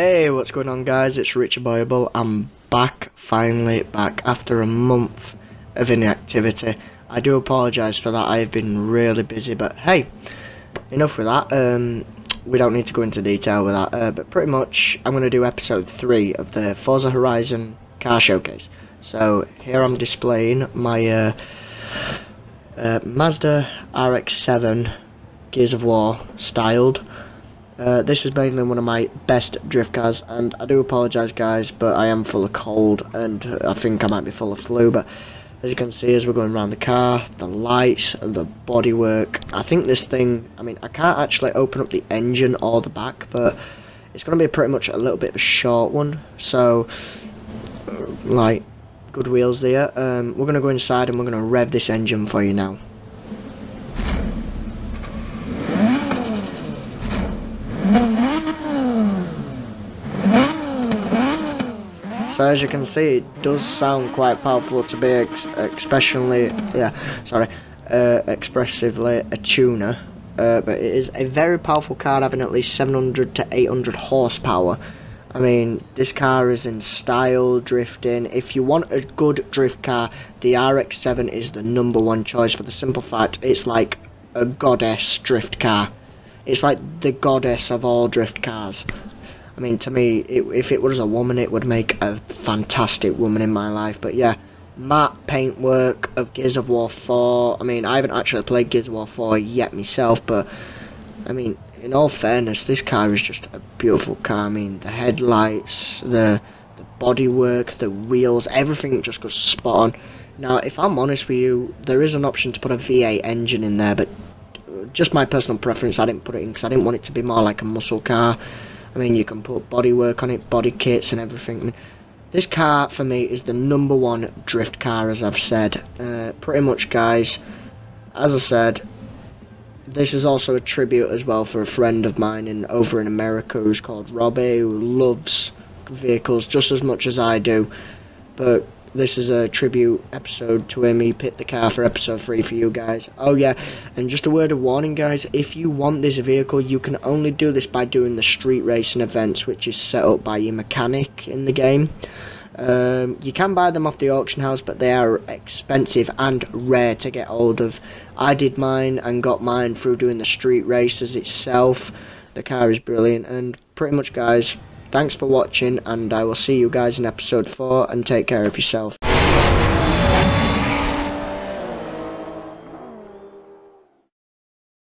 Hey, what's going on guys? It's Richiboyable. I'm back, finally back, after a month of inactivity. I do apologise for that, I have been really busy, but hey, enough with that. Um, we don't need to go into detail with that, uh, but pretty much I'm going to do episode 3 of the Forza Horizon car showcase. So here I'm displaying my uh, uh, Mazda RX-7 Gears of War styled uh, this is mainly one of my best drift cars, and I do apologise, guys, but I am full of cold, and I think I might be full of flu. But as you can see, as we're going around the car, the lights, the bodywork, I think this thing. I mean, I can't actually open up the engine or the back, but it's going to be pretty much a little bit of a short one. So, like, good wheels there. Um, we're going to go inside and we're going to rev this engine for you now. So as you can see, it does sound quite powerful to be ex especially, yeah, sorry, uh, expressively a tuner. Uh, but it is a very powerful car having at least 700 to 800 horsepower. I mean, this car is in style, drifting. If you want a good drift car, the RX-7 is the number one choice for the simple fact it's like a goddess drift car. It's like the goddess of all drift cars. I mean, to me, it, if it was a woman, it would make a fantastic woman in my life. But yeah, matte paintwork of Gears of War 4. I mean, I haven't actually played Gears of War 4 yet myself, but I mean, in all fairness, this car is just a beautiful car. I mean, the headlights, the the bodywork, the wheels, everything just goes spot on. Now, if I'm honest with you, there is an option to put a V8 engine in there, but just my personal preference, I didn't put it in because I didn't want it to be more like a muscle car. I mean, you can put bodywork on it, body kits and everything. I mean, this car, for me, is the number one drift car, as I've said. Uh, pretty much, guys, as I said, this is also a tribute as well for a friend of mine in over in America who's called Robbie, who loves vehicles just as much as I do. But this is a tribute episode to him. He the car for episode 3 for you guys. Oh yeah, and just a word of warning guys, if you want this vehicle, you can only do this by doing the street racing events, which is set up by your mechanic in the game. Um, you can buy them off the auction house, but they are expensive and rare to get hold of. I did mine and got mine through doing the street races itself. The car is brilliant, and pretty much guys, Thanks for watching, and I will see you guys in episode 4, and take care of yourself.